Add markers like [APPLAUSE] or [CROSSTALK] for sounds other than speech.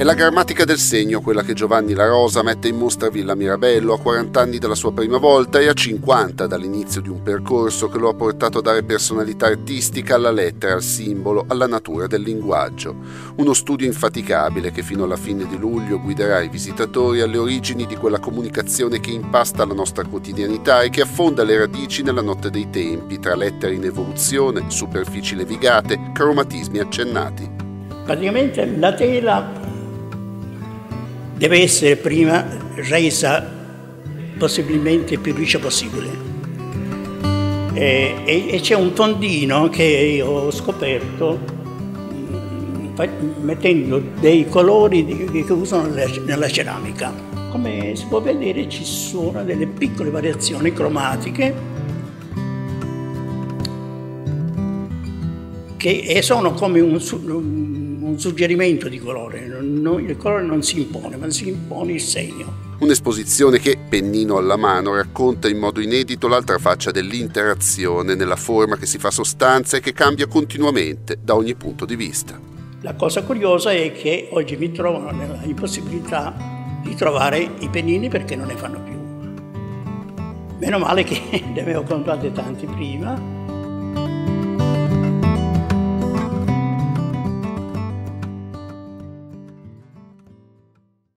È la grammatica del segno quella che Giovanni La Rosa mette in mostra a Villa Mirabello a 40 anni dalla sua prima volta e a 50 dall'inizio di un percorso che lo ha portato a dare personalità artistica alla lettera, al simbolo, alla natura del linguaggio. Uno studio infaticabile che fino alla fine di luglio guiderà i visitatori alle origini di quella comunicazione che impasta la nostra quotidianità e che affonda le radici nella notte dei tempi, tra lettere in evoluzione, superfici levigate, cromatismi accennati. Praticamente la tela deve essere prima resa possibilmente più liscia possibile. E, e, e, c'è un fondino che ho scoperto mettendo dei colori che usano nella ceramica. Come si può vedere ci sono delle piccole variazioni cromatiche che sono come un, un suggerimento di colore, non, il colore non si impone, ma si impone il segno. Un'esposizione che, pennino alla mano, racconta in modo inedito l'altra faccia dell'interazione nella forma che si fa sostanza e che cambia continuamente da ogni punto di vista. La cosa curiosa è che oggi mi trovano nella impossibilità di trovare i pennini perché non ne fanno più. Meno male che [LAUGHS] ne avevo comprati tanti prima